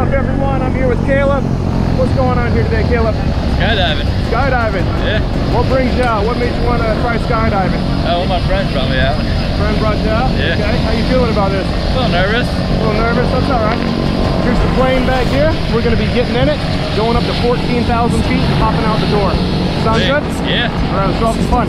up everyone? I'm here with Kaleb. What's going on here today, Kaleb? Skydiving. Skydiving. Yeah. What brings you out? What made you want to try skydiving? Oh, my friend brought me out. Friend brought you out? Yeah. Okay. How you feeling about this? A little nervous. A little nervous? That's all right. Here's the plane back here. We're going to be getting in it, going up to 14,000 feet and popping out the door. Sound good? Yeah. All right, let's go have some fun.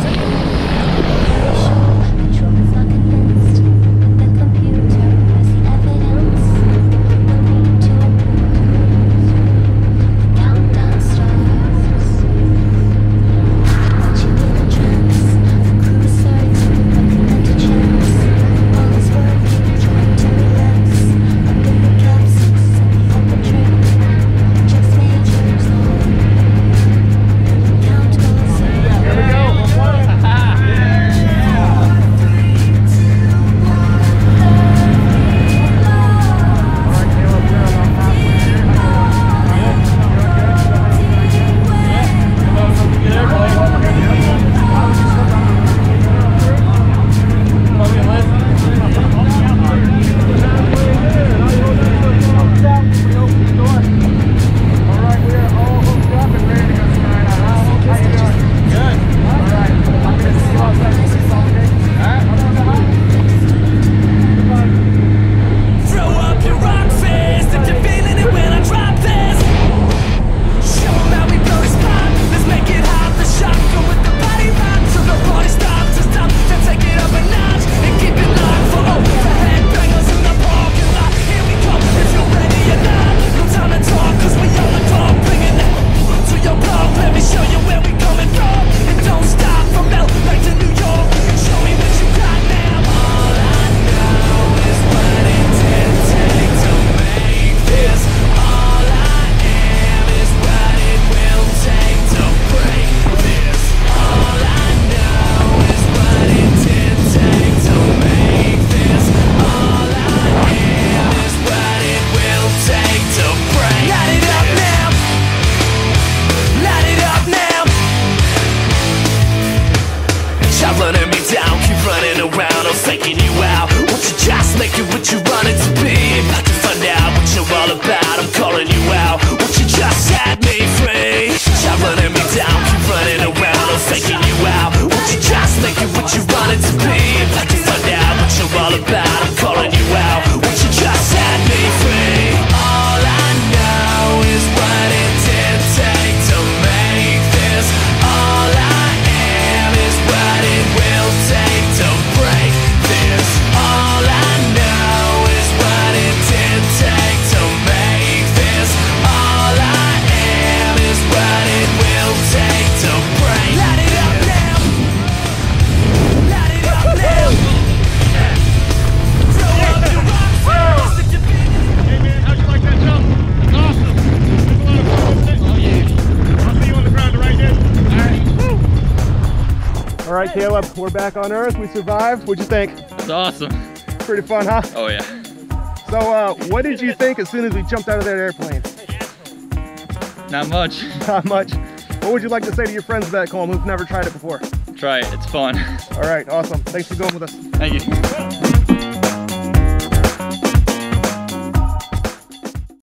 Faking you out. Won't you just make it what you want it to be? About to find out what you're all about, I'm calling you out. Won't you just set me free? Stop running me down, keep running around, I'm faking you out. Won't you just make it what you want it to be? About to find out what you're all about, I'm right, Kaleb, we're back on Earth. We survived. What'd you think? It's awesome. Pretty fun, huh? Oh, yeah. So, uh, what did you think as soon as we jumped out of that airplane? Not much. Not much. What would you like to say to your friends back home who've never tried it before? Try it. It's fun. All right, awesome. Thanks for going with us. Thank you.